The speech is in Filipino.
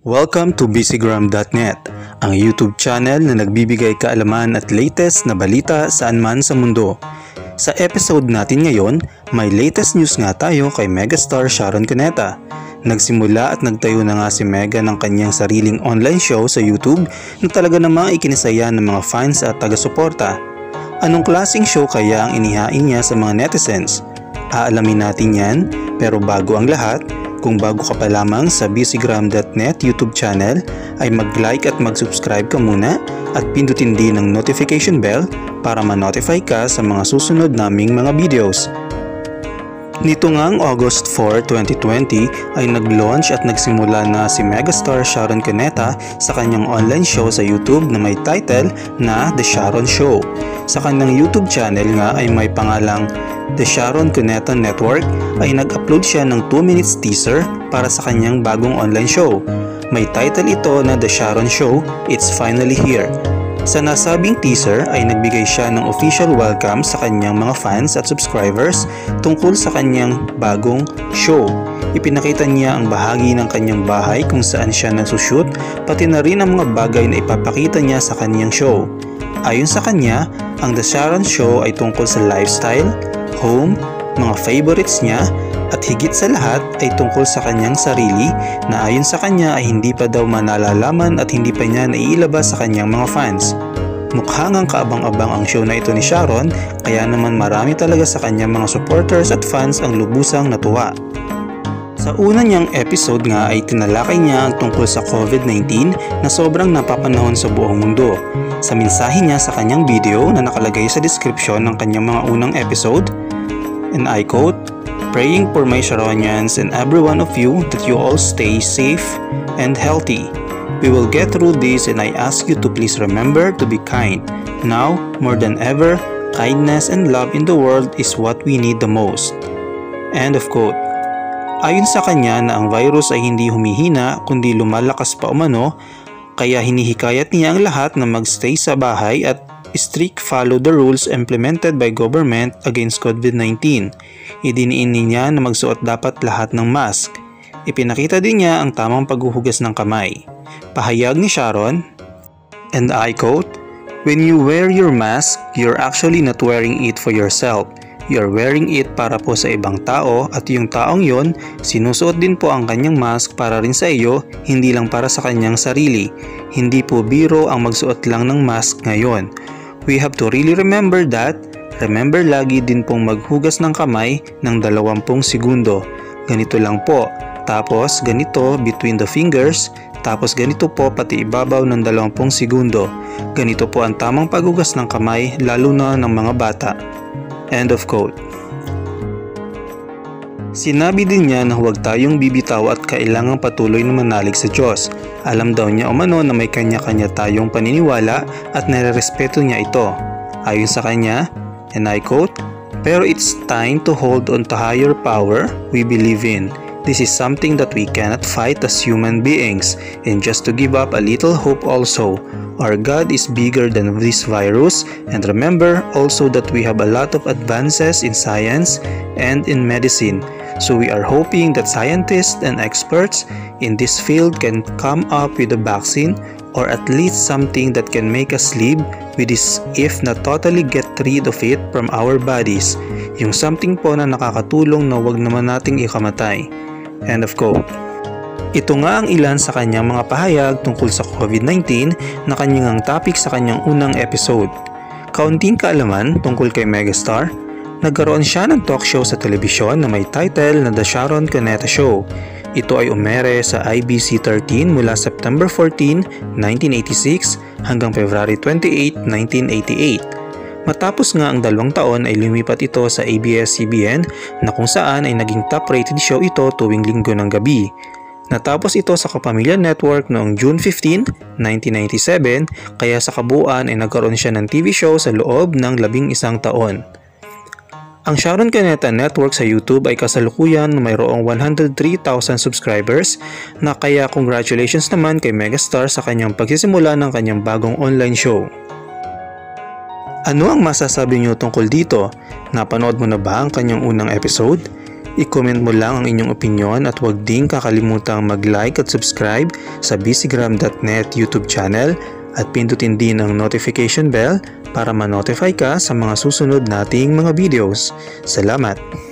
Welcome to busygram.net, ang YouTube channel na nagbibigay kaalaman at latest na balita saan man sa mundo. Sa episode natin ngayon, may latest news nga tayo kay megastar Sharon Cuneta. Nagsimula at nagtayo na nga si Mega ng kanyang sariling online show sa YouTube na talaga namang ikinisaya ng mga fans at taga-suporta. Anong klaseng show kaya ang inihain niya sa mga netizens? Aalamin natin yan, pero bago ang lahat, kung bago ka pa lamang sa busygram.net YouTube channel ay mag-like at mag-subscribe ka muna at pindutin din ang notification bell para ma-notify ka sa mga susunod naming mga videos. Nito ngang August 4, 2020 ay nag-launch at nagsimula na si megastar Sharon Cuneta sa kanyang online show sa YouTube na may title na The Sharon Show. Sa kanyang YouTube channel nga ay may pangalang The Sharon Cuneta Network ay nag-upload siya ng 2 minutes teaser para sa kanyang bagong online show. May title ito na The Sharon Show, It's Finally Here sa nasabing teaser ay nagbigay siya ng official welcome sa kanyang mga fans at subscribers tungkol sa kanyang bagong show. Ipinakita niya ang bahagi ng kanyang bahay kung saan siya nagsushoot pati na rin ang mga bagay na ipapakita niya sa kanyang show. Ayon sa kanya, ang The Sharon Show ay tungkol sa lifestyle, home, mga favorites niya at higit sa lahat ay tungkol sa kanyang sarili na ayon sa kanya ay hindi pa daw manalalaman at hindi pa niya naiilabas sa kanyang mga fans. Mukhang ang kaabang-abang ang show na ito ni Sharon kaya naman marami talaga sa kanyang mga supporters at fans ang lubusang natuwa. Sa una niyang episode nga ay tinalakay niya ang tungkol sa COVID-19 na sobrang napapanahon sa buong mundo. Sa mensahe niya sa kanyang video na nakalagay sa description ng kanyang mga unang episode, and I quote, praying for my Sharonians and every one of you that you all stay safe and healthy. We will get through this and I ask you to please remember to be kind. Now, more than ever, kindness and love in the world is what we need the most. End of quote. Ayon sa kanya na ang virus ay hindi humihina kundi lumalakas pa umano, kaya hinihikayat niya ang lahat na magstay sa bahay at strict follow the rules implemented by government against COVID-19. Idiniin niya na magsuot dapat lahat ng mask. Ipinakita din niya ang tamang paghuhugas ng kamay. Pahayag ni Sharon, and I quote, When you wear your mask, you're actually not wearing it for yourself. You're wearing it para po sa ibang tao at yung taong yon sinusuot din po ang kanyang mask para rin sa iyo, hindi lang para sa kanyang sarili. Hindi po biro ang magsuot lang ng mask ngayon. We have to really remember that. Remember lagi din pong maghugas ng kamay ng 20 segundo. Ganito lang po. Tapos ganito between the fingers. Tapos ganito po pati ibabaw ng 20 segundo. Ganito po ang tamang paghugas ng kamay lalo na ng mga bata. End of quote. Sinabi din niya na huwag tayong bibitaw at kailangang patuloy na manalig sa Diyos. Alam daw niya umano na may kanya-kanya tayong paniniwala at nare-respeto niya ito. Ayon sa kanya, and I quote, Pero it's time to hold on to higher power we believe in. This is something that we cannot fight as human beings and just to give up a little hope also. Our God is bigger than this virus and remember also that we have a lot of advances in science and in medicine So we are hoping that scientists and experts in this field can come up with a vaccine or at least something that can make us live with this if not totally get rid of it from our bodies. Yung something po na nakakatulong na wag naman nating ikamatay. End of quote. Ito nga ang ilan sa kanyang mga pahayag tungkol sa COVID-19 na kanyang topic sa kanyang unang episode. Kaunting kaalaman tungkol kay Megastar, Nagkaroon siya ng talk show sa telebisyon na may title na The Sharon Cuneta Show. Ito ay umere sa IBC 13 mula September 14, 1986 hanggang February 28, 1988. Matapos nga ang dalawang taon ay lumipat ito sa ABS-CBN na kung saan ay naging top-rated show ito tuwing linggo ng gabi. Natapos ito sa Kapamilya Network noong June 15, 1997 kaya sa kabuuan ay nagkaroon siya ng TV show sa loob ng labing isang taon. Ang Sharon Caneta Network sa YouTube ay kasalukuyan na mayroong 103,000 subscribers na kaya congratulations naman kay Megastar sa kanyang pagsisimula ng kanyang bagong online show. Ano ang masasabi niyo tungkol dito? Napanood mo na ba ang kanyang unang episode? I-comment mo lang ang inyong opinion at huwag ding kakalimutang mag-like at subscribe sa bcgram.net YouTube channel at pindutin din ang notification bell para ma-notify ka sa mga susunod nating mga videos. Salamat!